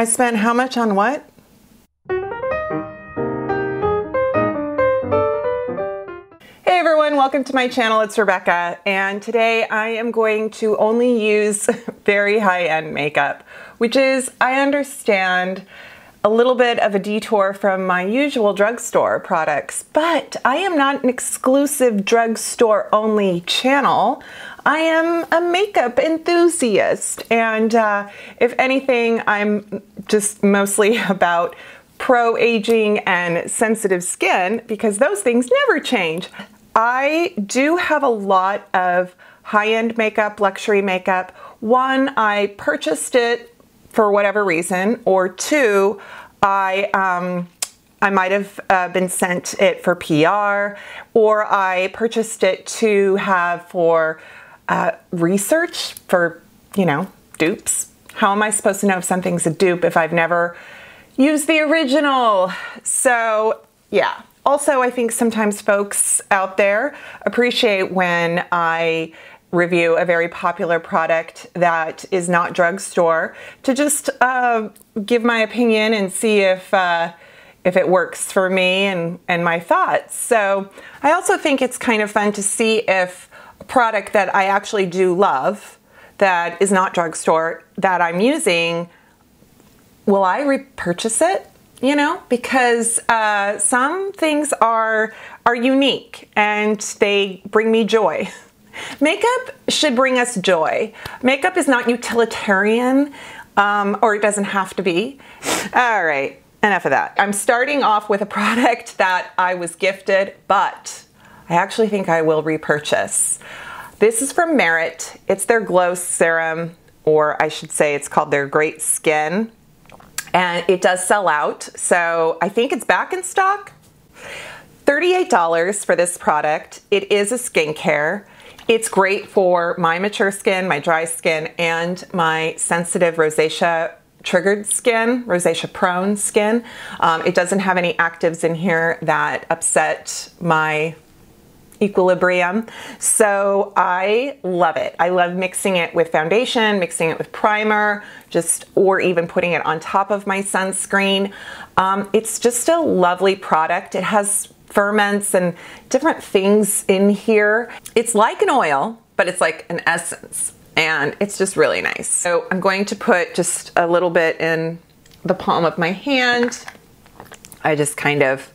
I spent how much on what? Hey everyone, welcome to my channel. It's Rebecca, and today I am going to only use very high-end makeup, which is, I understand, a little bit of a detour from my usual drugstore products, but I am not an exclusive drugstore only channel. I am a makeup enthusiast, and uh, if anything, I'm just mostly about pro aging and sensitive skin because those things never change. I do have a lot of high end makeup, luxury makeup. One, I purchased it for whatever reason, or two, I um, I might have uh, been sent it for PR, or I purchased it to have for uh, research for you know dupes. How am I supposed to know if something's a dupe if I've never used the original? So yeah. Also, I think sometimes folks out there appreciate when I review a very popular product that is not drugstore to just uh, give my opinion and see if uh, if it works for me and, and my thoughts. So I also think it's kind of fun to see if a product that I actually do love that is not drugstore that I'm using, will I repurchase it? You know, because uh, some things are are unique and they bring me joy. Makeup should bring us joy. Makeup is not utilitarian, um, or it doesn't have to be. All right, enough of that. I'm starting off with a product that I was gifted, but I actually think I will repurchase. This is from Merit. It's their Glow Serum, or I should say it's called their Great Skin. And it does sell out, so I think it's back in stock. $38 for this product. It is a skincare. It's great for my mature skin, my dry skin, and my sensitive rosacea triggered skin, rosacea prone skin. Um, it doesn't have any actives in here that upset my equilibrium. So I love it. I love mixing it with foundation, mixing it with primer, just or even putting it on top of my sunscreen. Um, it's just a lovely product. It has ferments and different things in here. It's like an oil, but it's like an essence and it's just really nice. So I'm going to put just a little bit in the palm of my hand. I just kind of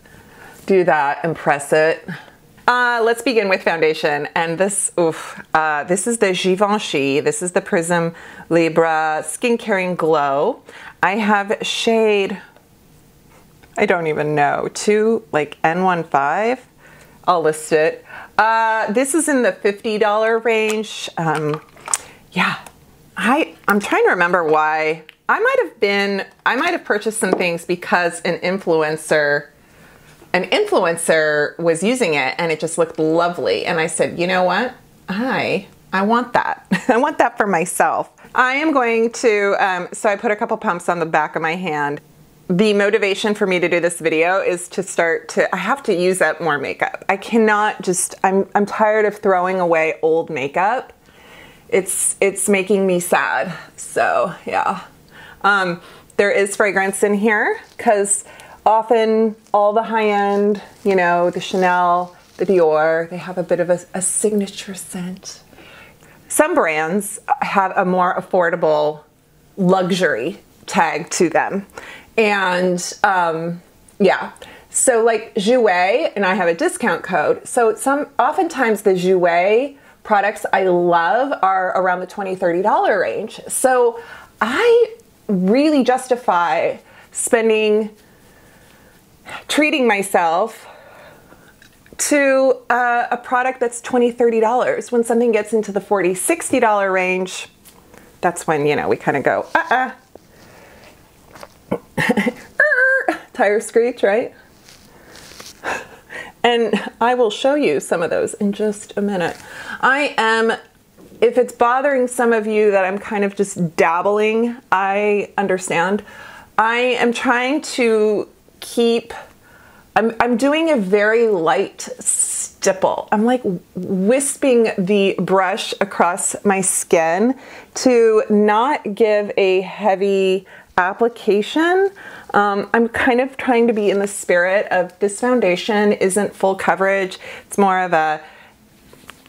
do that and press it. Uh, let's begin with foundation. And this, oof, uh, this is the Givenchy. This is the Prism Libre Skin Caring Glow. I have shade I don't even know. Two, like N15. I'll list it. Uh, this is in the $50 range. Um, yeah, I, I'm trying to remember why. I might have been, I might have purchased some things because an influencer, an influencer was using it and it just looked lovely. And I said, you know what? I, I want that. I want that for myself. I am going to, um, so I put a couple pumps on the back of my hand the motivation for me to do this video is to start to I have to use up more makeup. I cannot just I'm I'm tired of throwing away old makeup. It's it's making me sad. So, yeah. Um, there is fragrance in here cuz often all the high-end, you know, the Chanel, the Dior, they have a bit of a, a signature scent. Some brands have a more affordable luxury tag to them. And um, yeah, so like Jouer, and I have a discount code. So some oftentimes the Jouer products I love are around the $20, $30 range. So I really justify spending, treating myself to uh, a product that's $20, $30. When something gets into the $40, $60 range, that's when, you know, we kind of go, uh-uh, tire screech, right? And I will show you some of those in just a minute. I am, if it's bothering some of you that I'm kind of just dabbling, I understand. I am trying to keep, I'm, I'm doing a very light stipple. I'm like wisping the brush across my skin to not give a heavy application. Um, I'm kind of trying to be in the spirit of this foundation isn't full coverage. It's more of a,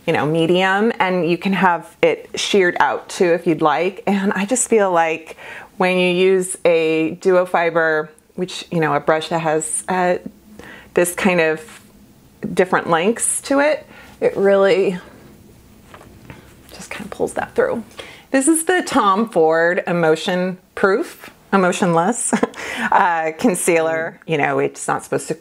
you know, medium and you can have it sheared out too if you'd like. And I just feel like when you use a duo fiber, which, you know, a brush that has uh, this kind of different lengths to it, it really just kind of pulls that through. This is the Tom Ford Emotion Proof, Emotionless uh, Concealer. You know, it's not supposed to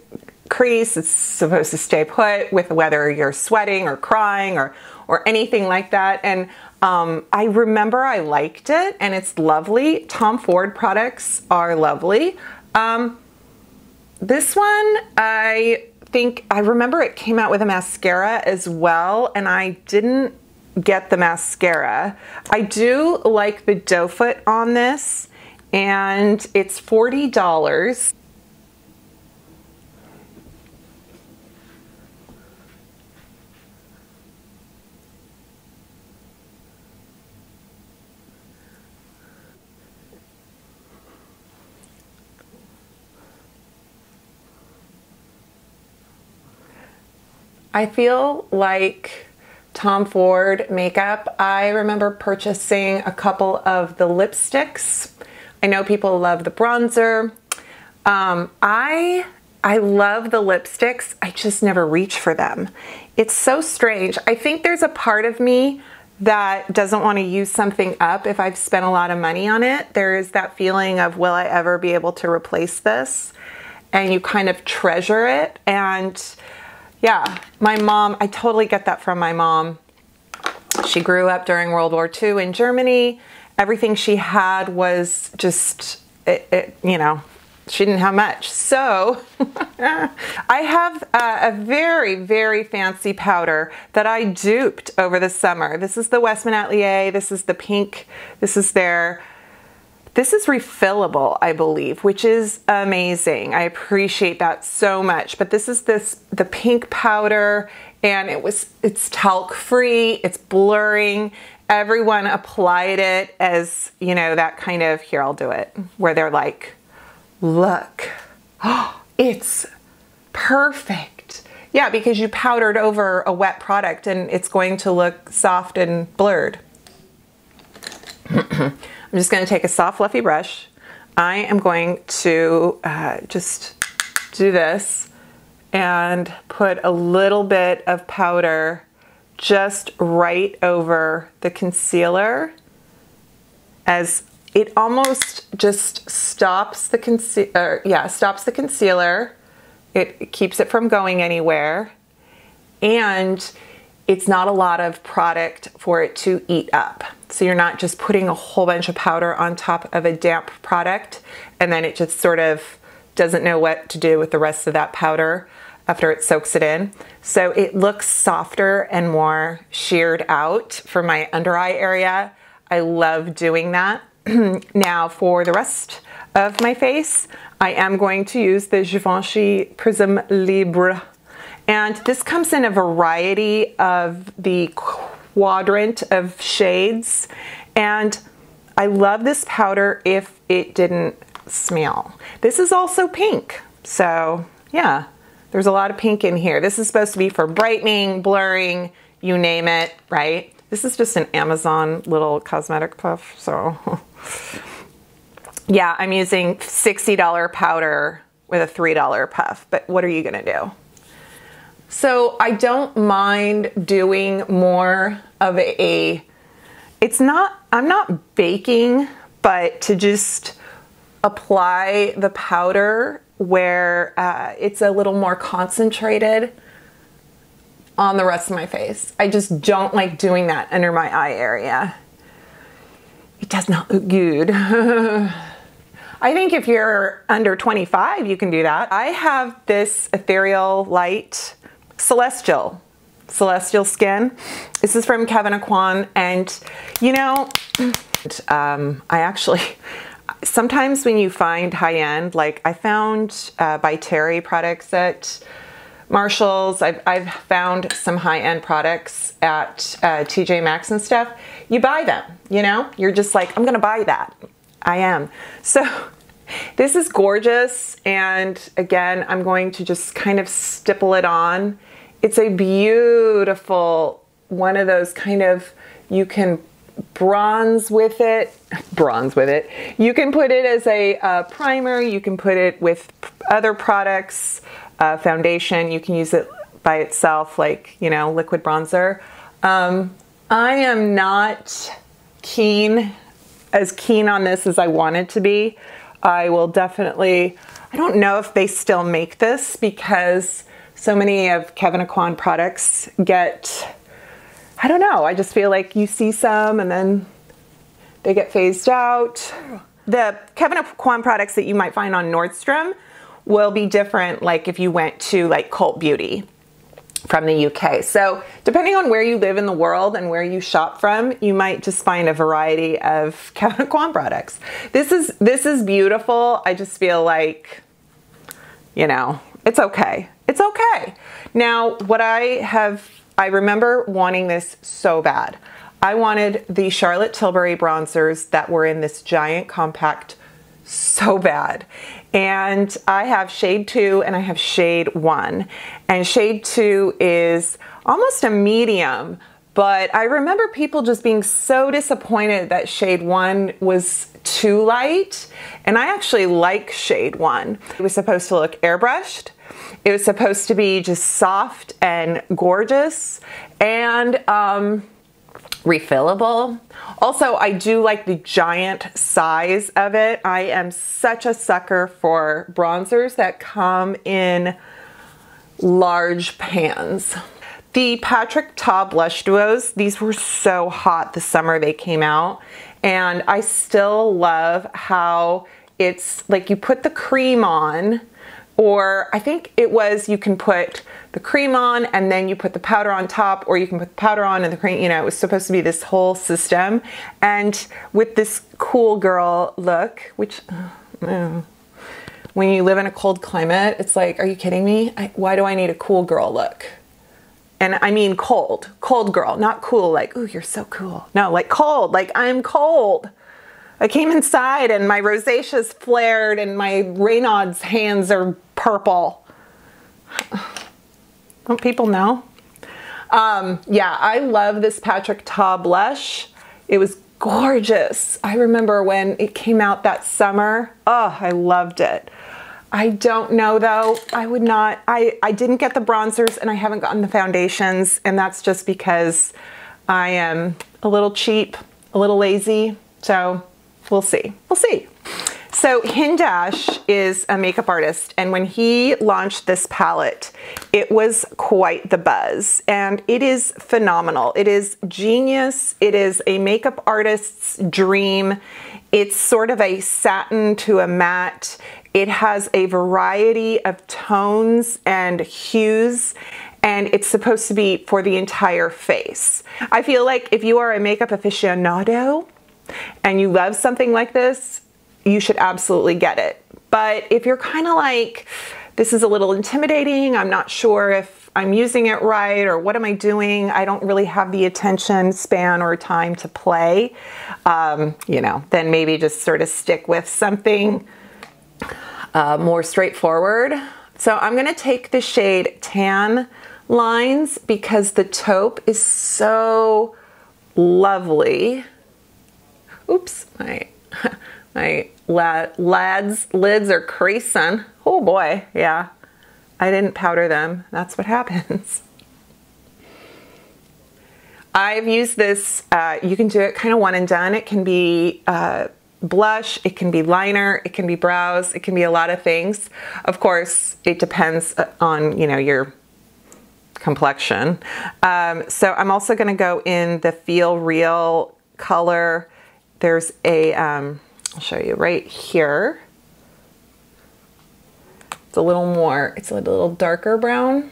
crease, it's supposed to stay put with whether you're sweating or crying or, or anything like that. And um, I remember I liked it and it's lovely. Tom Ford products are lovely. Um, this one, I think, I remember it came out with a mascara as well and I didn't get the mascara. I do like the doe foot on this and it's $40. I feel like Tom Ford makeup. I remember purchasing a couple of the lipsticks. I know people love the bronzer. Um, I I love the lipsticks. I just never reach for them. It's so strange. I think there's a part of me that doesn't want to use something up if I've spent a lot of money on it. There is that feeling of will I ever be able to replace this? And you kind of treasure it and yeah, my mom, I totally get that from my mom. She grew up during World War II in Germany. Everything she had was just, it, it, you know, she didn't have much. So I have uh, a very, very fancy powder that I duped over the summer. This is the Westman Atelier. This is the pink. This is their this is refillable, I believe, which is amazing. I appreciate that so much. But this is this the pink powder and it was it's talc free, it's blurring. Everyone applied it as, you know, that kind of here I'll do it where they're like, "Look. Oh, it's perfect." Yeah, because you powdered over a wet product and it's going to look soft and blurred. I'm just going to take a soft fluffy brush. I am going to uh, just do this and put a little bit of powder just right over the concealer as it almost just stops the concealer, yeah, stops the concealer. It keeps it from going anywhere. And it's not a lot of product for it to eat up. So you're not just putting a whole bunch of powder on top of a damp product and then it just sort of doesn't know what to do with the rest of that powder after it soaks it in. So it looks softer and more sheared out for my under eye area. I love doing that. now for the rest of my face, I am going to use the Givenchy Prism Libre and this comes in a variety of the quadrant of shades. And I love this powder if it didn't smell. This is also pink. So yeah, there's a lot of pink in here. This is supposed to be for brightening, blurring, you name it, right? This is just an Amazon little cosmetic puff, so. yeah, I'm using $60 powder with a $3 puff, but what are you gonna do? So I don't mind doing more of a, it's not, I'm not baking, but to just apply the powder where uh, it's a little more concentrated on the rest of my face. I just don't like doing that under my eye area. It does not look good. I think if you're under 25, you can do that. I have this ethereal light Celestial, Celestial Skin. This is from Kevyn Aucoin and you know, um, I actually, sometimes when you find high-end, like I found uh, by Terry products at Marshalls, I've, I've found some high-end products at uh, TJ Maxx and stuff, you buy them, you know? You're just like, I'm gonna buy that. I am. So this is gorgeous. And again, I'm going to just kind of stipple it on. It's a beautiful, one of those kind of, you can bronze with it, bronze with it. You can put it as a uh, primer, you can put it with other products, uh, foundation, you can use it by itself like, you know, liquid bronzer. Um, I am not keen, as keen on this as I wanted to be. I will definitely, I don't know if they still make this because so many of Kevyn Aucoin products get, I don't know, I just feel like you see some and then they get phased out. The Kevyn Aucoin products that you might find on Nordstrom will be different like if you went to like Cult Beauty from the UK. So depending on where you live in the world and where you shop from, you might just find a variety of Kevyn Aucoin products. This is this is beautiful. I just feel like, you know, it's okay. It's okay. Now, what I have, I remember wanting this so bad. I wanted the Charlotte Tilbury bronzers that were in this giant compact so bad. And I have shade two and I have shade one. And shade two is almost a medium, but I remember people just being so disappointed that shade one was too light. And I actually like shade one. It was supposed to look airbrushed. It was supposed to be just soft and gorgeous. And um, refillable. Also, I do like the giant size of it. I am such a sucker for bronzers that come in large pans. The Patrick Ta Blush Duos, these were so hot the summer they came out. And I still love how it's like you put the cream on, or I think it was you can put the cream on and then you put the powder on top or you can put the powder on and the cream, you know, it was supposed to be this whole system. And with this cool girl look, which, uh, when you live in a cold climate, it's like, are you kidding me? I, why do I need a cool girl look? And I mean cold, cold girl, not cool, like, ooh, you're so cool. No, like cold, like I'm cold. I came inside and my rosacea's flared and my Raynaud's hands are purple. Don't people know? Um, yeah, I love this Patrick Ta blush. It was gorgeous. I remember when it came out that summer. Oh, I loved it. I don't know though. I would not, I, I didn't get the bronzers and I haven't gotten the foundations and that's just because I am a little cheap, a little lazy. So we'll see, we'll see. So Hindash is a makeup artist and when he launched this palette, it was quite the buzz and it is phenomenal. It is genius. It is a makeup artist's dream. It's sort of a satin to a matte. It has a variety of tones and hues and it's supposed to be for the entire face. I feel like if you are a makeup aficionado and you love something like this, you should absolutely get it. But if you're kind of like, this is a little intimidating, I'm not sure if I'm using it right or what am I doing, I don't really have the attention span or time to play, um, you know, then maybe just sort of stick with something uh, more straightforward. So I'm gonna take the shade Tan Lines because the taupe is so lovely. Oops, my, my lad, lad's lids are creasing. Oh boy, yeah. I didn't powder them. That's what happens. I've used this, uh, you can do it kind of one and done. It can be uh, blush, it can be liner, it can be brows, it can be a lot of things. Of course, it depends uh, on, you know, your complexion. Um, so I'm also gonna go in the Feel Real color. There's a, um, I'll show you right here. It's a little more, it's a little darker brown.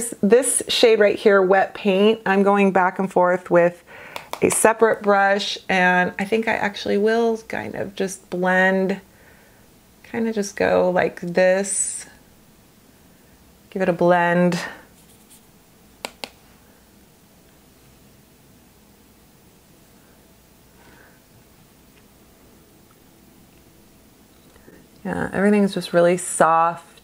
There's this shade right here, Wet Paint. I'm going back and forth with a separate brush and I think I actually will kind of just blend, kind of just go like this. Give it a blend. Yeah, everything is just really soft.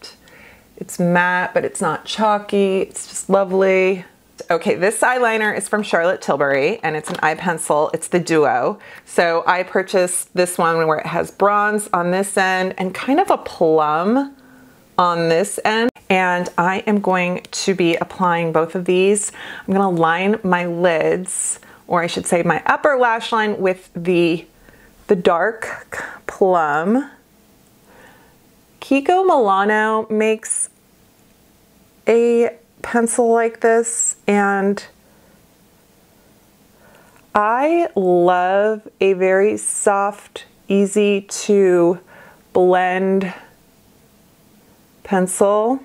It's matte, but it's not chalky. It's just lovely. Okay, this eyeliner is from Charlotte Tilbury and it's an eye pencil. It's the Duo. So I purchased this one where it has bronze on this end and kind of a plum on this end. And I am going to be applying both of these. I'm gonna line my lids, or I should say my upper lash line with the, the dark plum Kiko Milano makes a pencil like this and I love a very soft, easy to blend pencil.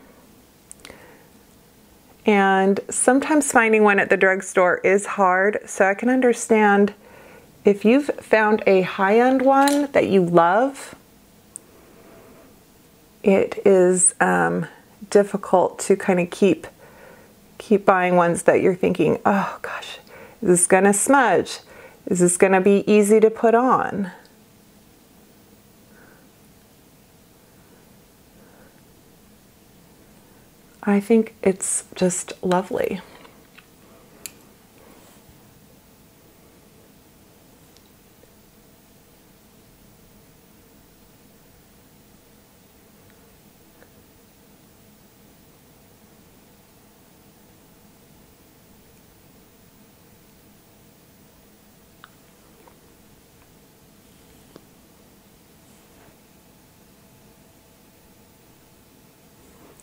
And sometimes finding one at the drugstore is hard, so I can understand if you've found a high-end one that you love, it is um, difficult to kind of keep keep buying ones that you're thinking, oh gosh, is this gonna smudge? Is this gonna be easy to put on? I think it's just lovely.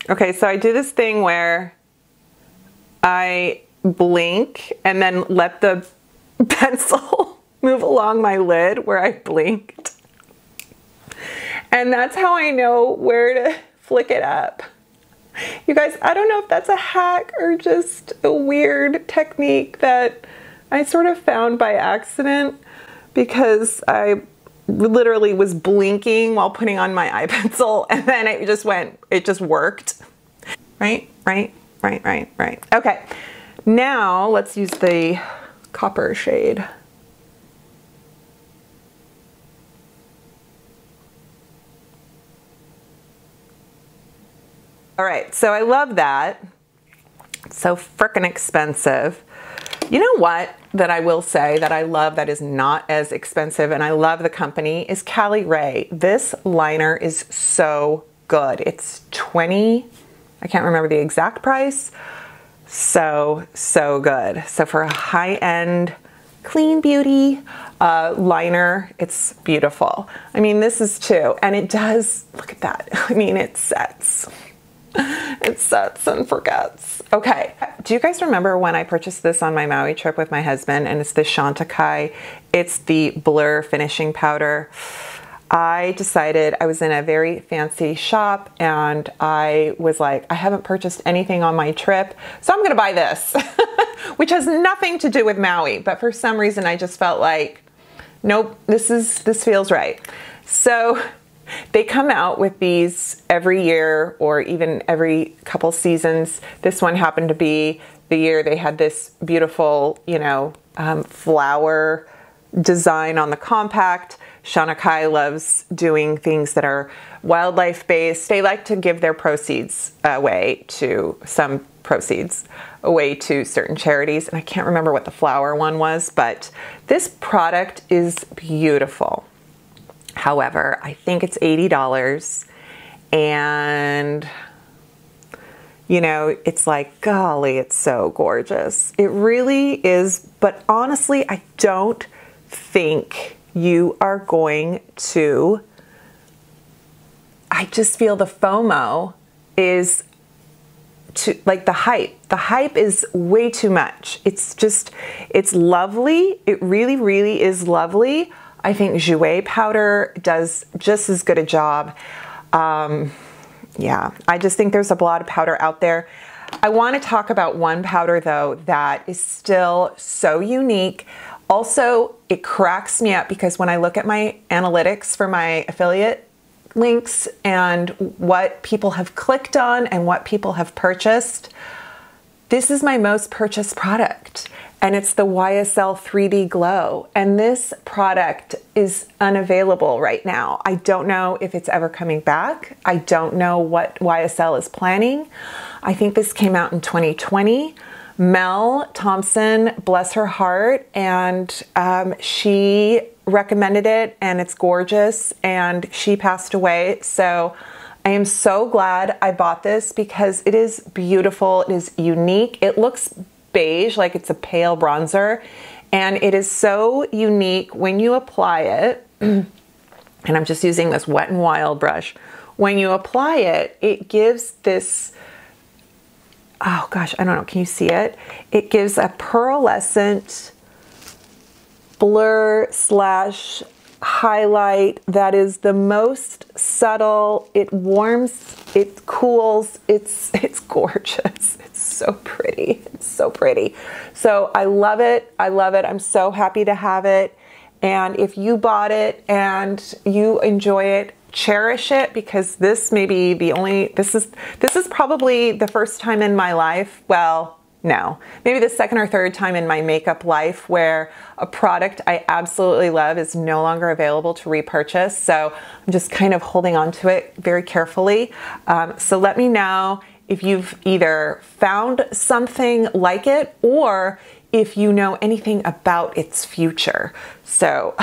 Okay, so I do this thing where I blink and then let the pencil move along my lid where I blinked. And that's how I know where to flick it up. You guys, I don't know if that's a hack or just a weird technique that I sort of found by accident because I literally was blinking while putting on my eye pencil and then it just went, it just worked. Right, right, right, right, right. Okay, now let's use the copper shade. All right, so I love that. so freaking expensive. You know what that I will say that I love that is not as expensive and I love the company is Cali Ray. This liner is so good. It's 20, I can't remember the exact price. So, so good. So for a high-end clean beauty uh, liner, it's beautiful. I mean, this is too, and it does, look at that. I mean, it sets. it sets and forgets. Okay, do you guys remember when I purchased this on my Maui trip with my husband and it's the Chantecaille? it's the Blur finishing powder. I decided I was in a very fancy shop and I was like, I haven't purchased anything on my trip, so I'm gonna buy this, which has nothing to do with Maui, but for some reason I just felt like, nope, this is, this feels right. So they come out with these every year or even every couple seasons. This one happened to be the year they had this beautiful, you know, um, flower design on the compact. Chantecaille loves doing things that are wildlife based. They like to give their proceeds away to some proceeds away to certain charities. And I can't remember what the flower one was, but this product is beautiful. However, I think it's $80 and you know, it's like, golly, it's so gorgeous. It really is, but honestly, I don't think you are going to. I just feel the FOMO is to like the hype. The hype is way too much. It's just, it's lovely. It really, really is lovely. I think Jouer powder does just as good a job. Um, yeah, I just think there's a lot of powder out there. I want to talk about one powder though that is still so unique. Also, it cracks me up because when I look at my analytics for my affiliate links and what people have clicked on and what people have purchased, this is my most purchased product and it's the YSL 3D Glow. And this product is unavailable right now. I don't know if it's ever coming back. I don't know what YSL is planning. I think this came out in 2020. Mel Thompson, bless her heart, and um, she recommended it, and it's gorgeous, and she passed away. So I am so glad I bought this because it is beautiful, it is unique, it looks beige, like it's a pale bronzer, and it is so unique when you apply it. and I'm just using this Wet n Wild brush. When you apply it, it gives this oh gosh, I don't know, can you see it? It gives a pearlescent blur slash highlight that is the most subtle. It warms, it cools, it's, it's gorgeous. It's so pretty, it's so pretty. So I love it, I love it. I'm so happy to have it. And if you bought it and you enjoy it, cherish it because this may be the only this is this is probably the first time in my life well no. Maybe the second or third time in my makeup life where a product i absolutely love is no longer available to repurchase. So i'm just kind of holding on to it very carefully. Um, so let me know if you've either found something like it or if you know anything about its future. So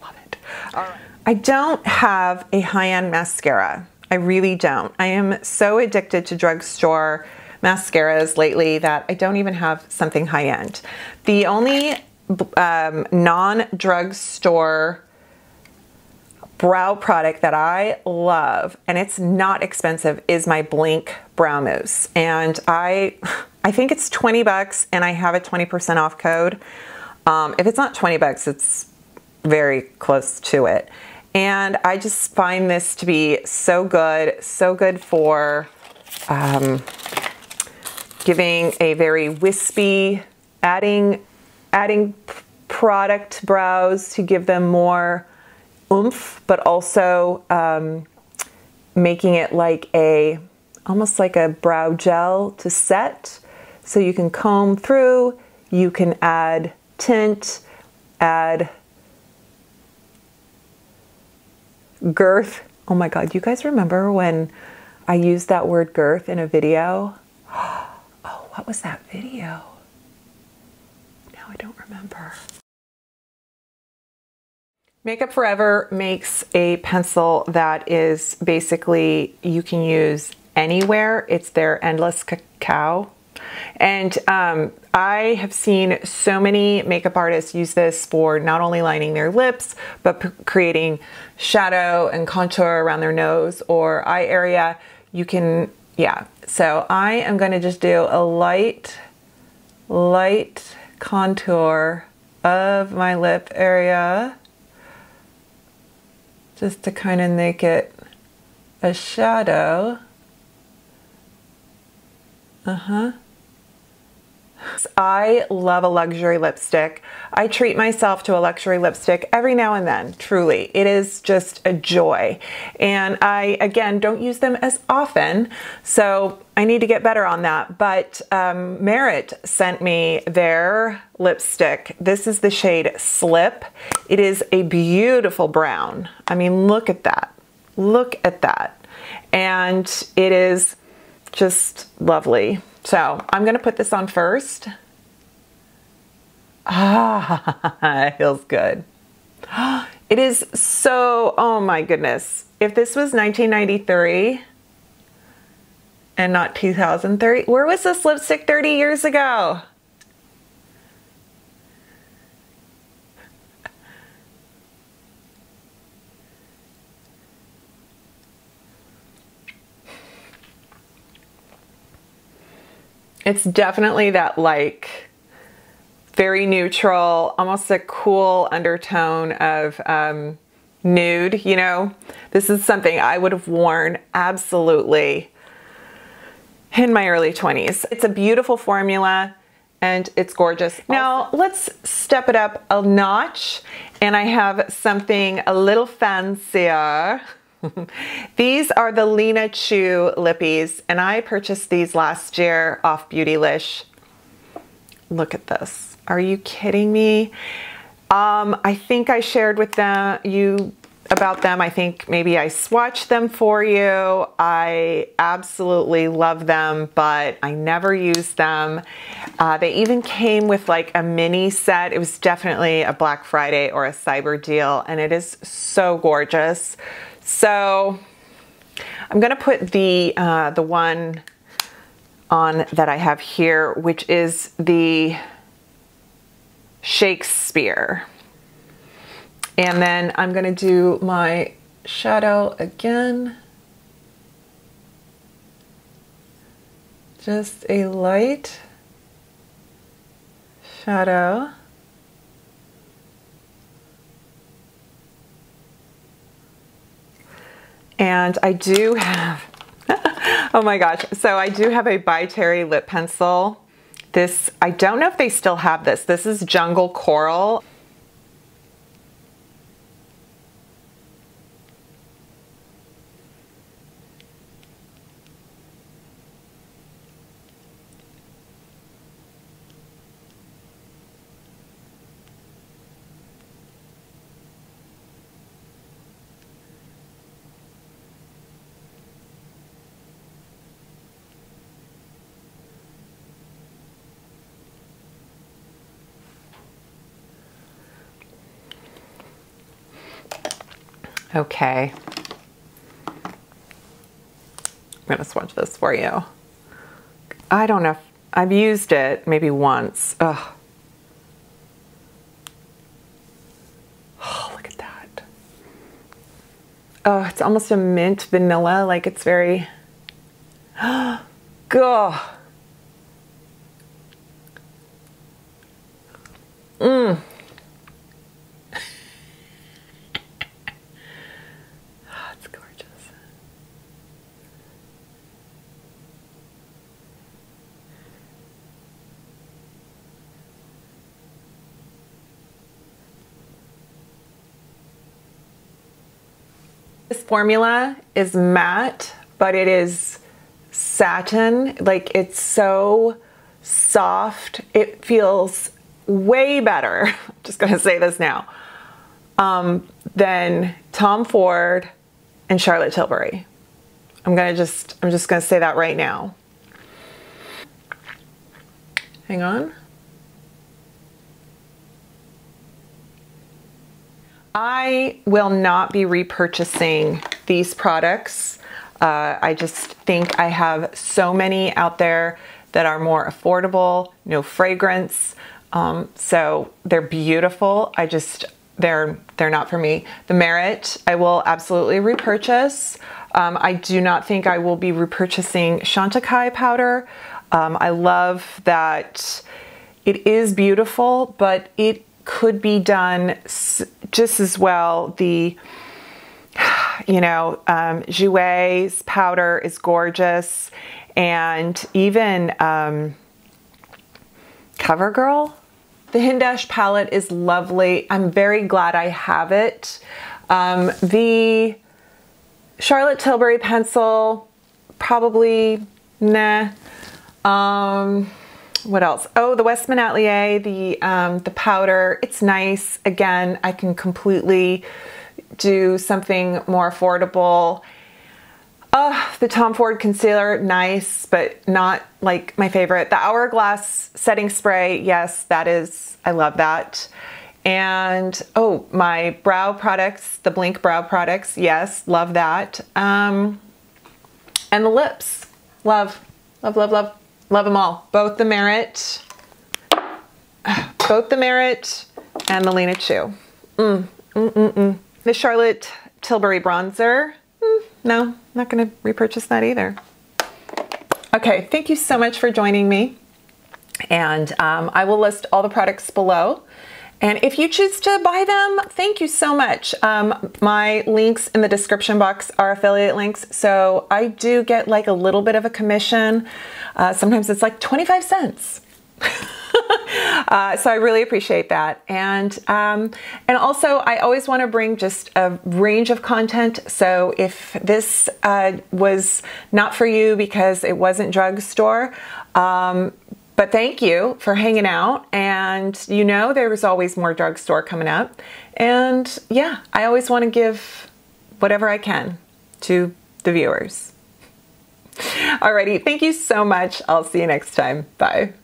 love it. All right I don't have a high-end mascara. I really don't. I am so addicted to drugstore mascaras lately that I don't even have something high-end. The only um, non-drugstore brow product that I love, and it's not expensive, is my Blink Brow Mousse. And I, I think it's 20 bucks and I have a 20% off code. Um, if it's not 20 bucks, it's very close to it. And I just find this to be so good, so good for um, giving a very wispy, adding, adding product brows to give them more oomph, but also um, making it like a, almost like a brow gel to set. So you can comb through, you can add tint, add girth. Oh my God, you guys remember when I used that word girth in a video? Oh, what was that video? Now I don't remember. Makeup Forever makes a pencil that is basically you can use anywhere. It's their Endless Cacao and um, I have seen so many makeup artists use this for not only lining their lips, but creating shadow and contour around their nose or eye area. You can, yeah. So I am going to just do a light, light contour of my lip area just to kind of make it a shadow. Uh-huh. I love a luxury lipstick. I treat myself to a luxury lipstick every now and then, truly. It is just a joy. And I, again, don't use them as often, so I need to get better on that. But um, Merit sent me their lipstick. This is the shade Slip. It is a beautiful brown. I mean, look at that. Look at that. And it is just lovely. So I'm going to put this on first. Ah, it feels good. It is so, oh my goodness. If this was 1993 and not 2003, where was this lipstick 30 years ago? It's definitely that like very neutral, almost a cool undertone of um, nude, you know? This is something I would have worn absolutely in my early 20s. It's a beautiful formula and it's gorgeous. Now let's step it up a notch and I have something a little fancier. these are the Lina Choo lippies and I purchased these last year off Beautylish. Look at this. Are you kidding me? Um, I think I shared with them you about them. I think maybe I swatched them for you. I absolutely love them, but I never used them. Uh, they even came with like a mini set. It was definitely a Black Friday or a cyber deal, and it is so gorgeous. So I'm gonna put the, uh, the one on that I have here, which is the Shakespeare. And then I'm gonna do my shadow again. Just a light shadow. And I do have, oh my gosh. So I do have a By Terry lip pencil. This, I don't know if they still have this. This is Jungle Coral. Okay. I'm gonna swatch this for you. I don't know if I've used it maybe once. Ugh. Oh, look at that. Oh, it's almost a mint vanilla, like it's very, Gah. Mmm. This formula is matte, but it is satin. Like it's so soft. It feels way better, I'm just gonna say this now, um, than Tom Ford and Charlotte Tilbury. I'm gonna just, I'm just gonna say that right now. Hang on. I will not be repurchasing these products. Uh, I just think I have so many out there that are more affordable, no fragrance. Um, so they're beautiful. I just, they're, they're not for me. The Merit, I will absolutely repurchase. Um, I do not think I will be repurchasing Chantecaille powder. Um, I love that it is beautiful, but it could be done just as well. The, you know, um, powder is gorgeous. And even um, CoverGirl, the Hindash palette is lovely. I'm very glad I have it. Um, the Charlotte Tilbury pencil, probably nah. Um, what else? Oh, the Westman Atelier, the, um, the powder. It's nice. Again, I can completely do something more affordable. Uh, the Tom Ford concealer, nice, but not like my favorite. The Hourglass setting spray, yes, that is, I love that. And, oh, my brow products, the Blink brow products, yes, love that. Um, and the lips, love, love, love, love. Love them all. Both the Merit, both the Merit and the Lina Choo. Mm, mm, mm, mm. The Charlotte Tilbury bronzer. Mm, no, not to repurchase that either. Okay, thank you so much for joining me. And um, I will list all the products below. And if you choose to buy them, thank you so much. Um, my links in the description box are affiliate links, so I do get like a little bit of a commission. Uh, sometimes it's like 25 cents. uh, so I really appreciate that. And um, and also I always want to bring just a range of content. So if this uh, was not for you because it wasn't drugstore, um, but thank you for hanging out. And you know there was always more drugstore coming up. And yeah, I always want to give whatever I can to the viewers. Alrighty, thank you so much. I'll see you next time. Bye.